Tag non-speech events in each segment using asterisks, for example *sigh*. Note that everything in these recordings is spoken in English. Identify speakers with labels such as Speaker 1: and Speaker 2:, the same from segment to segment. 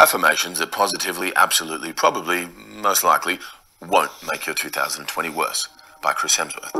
Speaker 1: Affirmations that positively, absolutely, probably, most likely won't make your 2020 worse by Chris Hemsworth.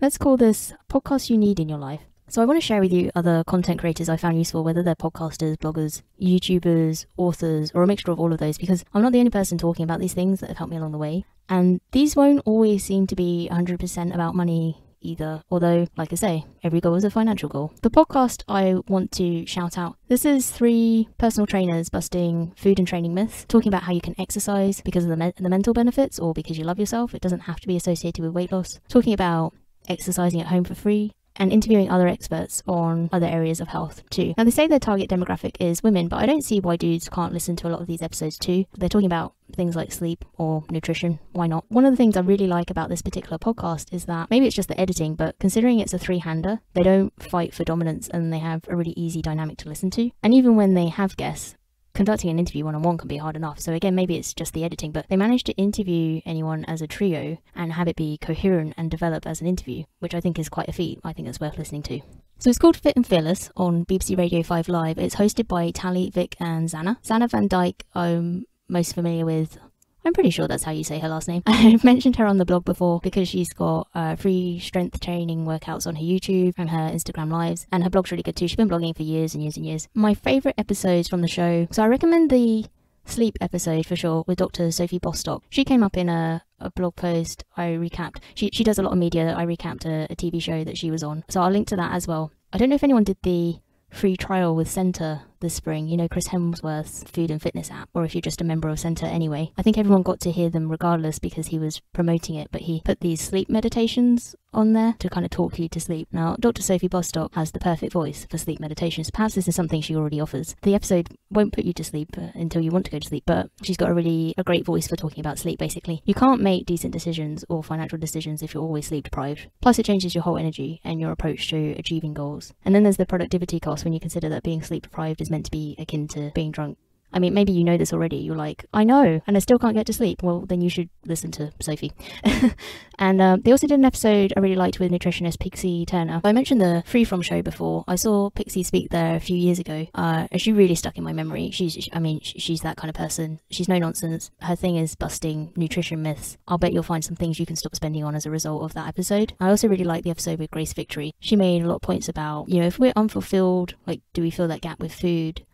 Speaker 2: Let's call this podcast you need in your life. So I want to share with you other content creators I found useful, whether they're podcasters, bloggers, YouTubers, authors, or a mixture of all of those, because I'm not the only person talking about these things that have helped me along the way. And these won't always seem to be 100% about money either, although, like I say, every goal is a financial goal. The podcast I want to shout out this is three personal trainers busting food and training myths, talking about how you can exercise because of the, me- the mental benefits or because you love yourself. It doesn't have to be associated with weight loss. Talking about exercising at home for free, and interviewing other experts on other areas of health too. Now, they say their target demographic is women, but I don't see why dudes can't listen to a lot of these episodes too. They're talking about things like sleep or nutrition. Why not? One of the things I really like about this particular podcast is that maybe it's just the editing, but considering it's a three hander, they don't fight for dominance and they have a really easy dynamic to listen to. And even when they have guests, conducting an interview one on one can be hard enough. So again, maybe it's just the editing, but they managed to interview anyone as a trio and have it be coherent and develop as an interview, which I think is quite a feat. I think it's worth listening to. So it's called Fit and Fearless on BBC Radio 5 Live. It's hosted by Tally, Vic, and Zanna. Zanna Van Dijk, I'm most familiar with I'm pretty sure that's how you say her last name. *laughs* I've mentioned her on the blog before because she's got uh, free strength training workouts on her YouTube and her Instagram lives, and her blog's really good too. She's been blogging for years and years and years. My favourite episodes from the show, so I recommend the sleep episode for sure with Dr. Sophie Bostock. She came up in a, a blog post I recapped. She, she does a lot of media. I recapped a, a TV show that she was on. So I'll link to that as well. I don't know if anyone did the free trial with Centr this spring, you know, Chris Hemsworth's food and fitness app, or if you're just a member of Centr anyway. I think everyone got to hear them regardless because he was promoting it, but he put these sleep meditations on there to kind of talk you to sleep. Now, Dr. Sophie Bostock has the perfect voice for sleep meditations. Perhaps this is something she already offers. The episode won't put you to sleep uh, until you want to go to sleep, but she's got a really a great voice for talking about sleep basically. You can't make decent decisions or financial decisions if you're always sleep deprived. Plus it changes your whole energy and your approach to achieving goals. And then there's the productivity cost when you consider that being sleep deprived is meant to be akin to being drunk. I mean, maybe you know this already. You're like, I know, and I still can't get to sleep. Well, then you should listen to Sophie. *laughs* and um, they also did an episode I really liked with nutritionist Pixie Turner. I mentioned the Free From show before. I saw Pixie speak there a few years ago, uh, and she really stuck in my memory. She's, I mean, she's that kind of person. She's no nonsense. Her thing is busting nutrition myths. I'll bet you'll find some things you can stop spending on as a result of that episode. I also really liked the episode with Grace Victory. She made a lot of points about, you know, if we're unfulfilled, like, do we fill that gap with food?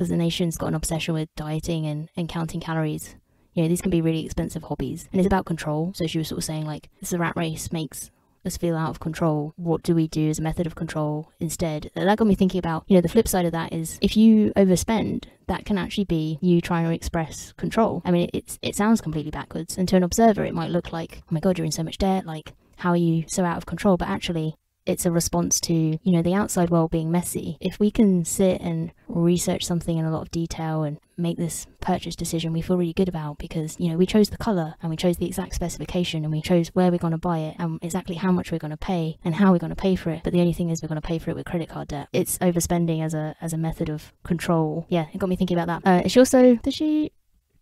Speaker 2: Because the nation's got an obsession with dieting and, and counting calories. You know, these can be really expensive hobbies. And it's about control. So she was sort of saying, like, this rat race makes us feel out of control. What do we do as a method of control instead? That got me thinking about, you know, the flip side of that is if you overspend, that can actually be you trying to express control. I mean, it's it sounds completely backwards. And to an observer, it might look like, oh my God, you're in so much debt. Like, how are you so out of control? But actually, it's a response to, you know, the outside world being messy. If we can sit and research something in a lot of detail and make this purchase decision we feel really good about because, you know, we chose the color and we chose the exact specification and we chose where we're going to buy it and exactly how much we're going to pay and how we're going to pay for it. But the only thing is we're going to pay for it with credit card debt. It's overspending as a as a method of control. Yeah, it got me thinking about that. Uh, she also, does she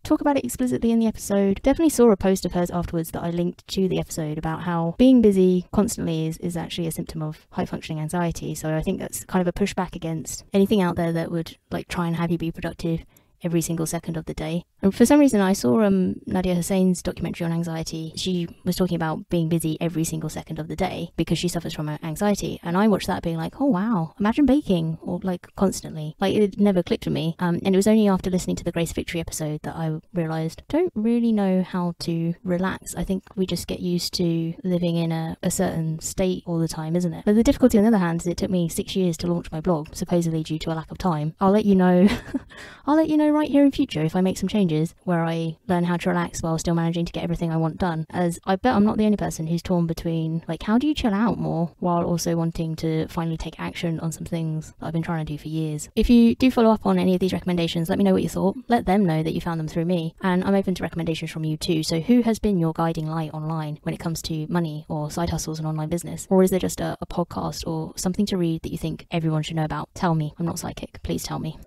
Speaker 2: talk about it explicitly in the episode. Definitely saw a post of hers afterwards that I linked to the episode about how being busy constantly is, is actually a symptom of high functioning anxiety. So I think that's kind of a pushback against anything out there that would like try and have you be productive every single second of the day. And for some reason, I saw um, Nadiya Hussain's documentary on anxiety. She was talking about being busy every single second of the day because she suffers from anxiety. And I watched that being like, oh wow, imagine baking or like constantly. Like it never clicked with me. Um, and it was only after listening to the Grace Victory episode that I realized don't really know how to relax. I think we just get used to living in a, a certain state all the time, isn't it? But the difficulty on the other hand is it took me six years to launch my blog, supposedly due to a lack of time. I'll let you know. *laughs* I'll let you know right here in future if I make some changes where I learn how to relax while still managing to get everything I want done. As I bet I'm not the only person who's torn between like how do you chill out more while also wanting to finally take action on some things that I've been trying to do for years. If you do follow up on any of these recommendations, let me know what you thought. Let them know that you found them through me. And I'm open to recommendations from you too. So who has been your guiding light online when it comes to money or side hustles and online business? Or is there just a, a podcast or something to read that you think everyone should know about? Tell me. I'm not psychic. Please tell me.